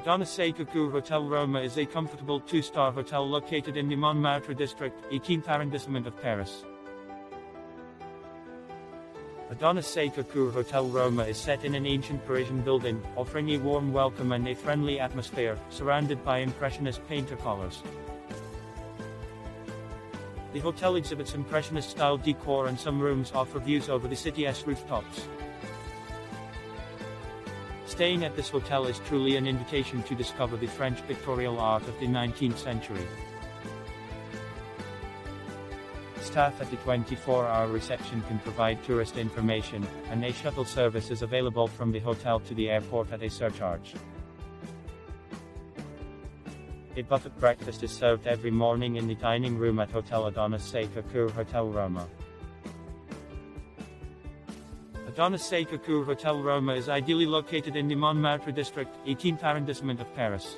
Adonis Sacre Coeur Hotel Roma is a comfortable two-star hotel located in the Montmartre district, 18th arrondissement of Paris. Adonis Sacre Coeur Hotel Roma is set in an ancient Parisian building, offering a warm welcome and a friendly atmosphere, surrounded by impressionist painter colors. The hotel exhibits impressionist-style decor and some rooms offer views over the city's rooftops. Staying at this hotel is truly an invitation to discover the French pictorial art of the 19th century. Staff at the 24-hour reception can provide tourist information, and a shuttle service is available from the hotel to the airport at a surcharge. A buffet breakfast is served every morning in the dining room at Hotel Adonis Sacre Coeur Hotel Roma. Adonis Sacre Coeur Hotel Roma is ideally located in the Montmartre district, 18th arrondissement of Paris.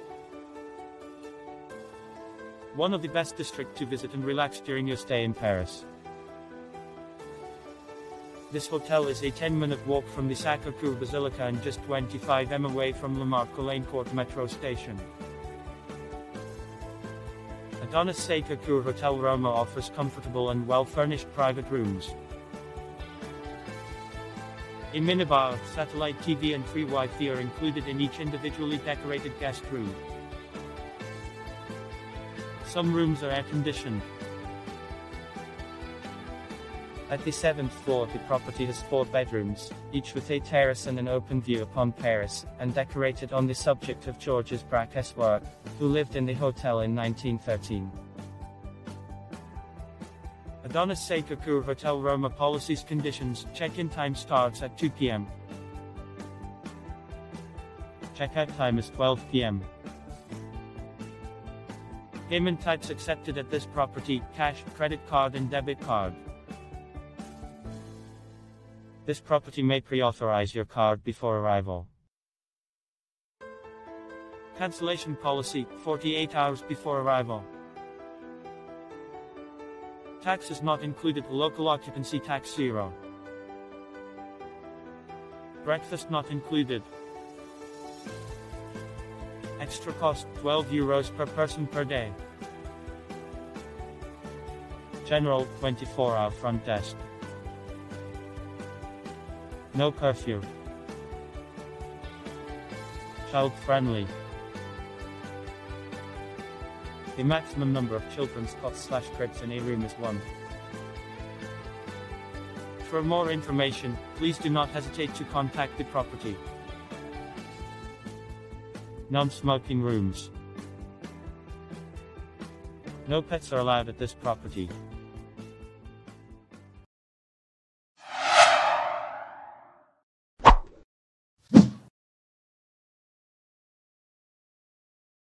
One of the best districts to visit and relax during your stay in Paris. This hotel is a 10-minute walk from the Sacré-Cœur Basilica and just 25 m away from Lamarck-Caulaincourt metro station. Adonis Sacre Coeur Hotel Roma offers comfortable and well-furnished private rooms. A minibar, satellite TV and free Wi-Fi are included in each individually decorated guest room. Some rooms are air-conditioned. At the seventh floor the property has four bedrooms, each with a terrace and an open view upon Paris, and decorated on the subject of Georges Braque's work, who lived in the hotel in 1913. Adonis Sacre Coeur Hotel Roma Policies Conditions Check-in time starts at 2 p.m. Checkout time is 12 p.m. Payment types accepted at this property, cash, credit card and debit card. This property may pre-authorize your card before arrival. Cancellation policy, 48 hours before arrival. Tax is not included, local occupancy tax zero. Breakfast not included. Extra cost, 12 euros per person per day. General, 24 hour front desk. No curfew. Child friendly. The maximum number of children's cots slash cribs in a room is one. For more information, please do not hesitate to contact the property. Non-smoking rooms. No pets are allowed at this property.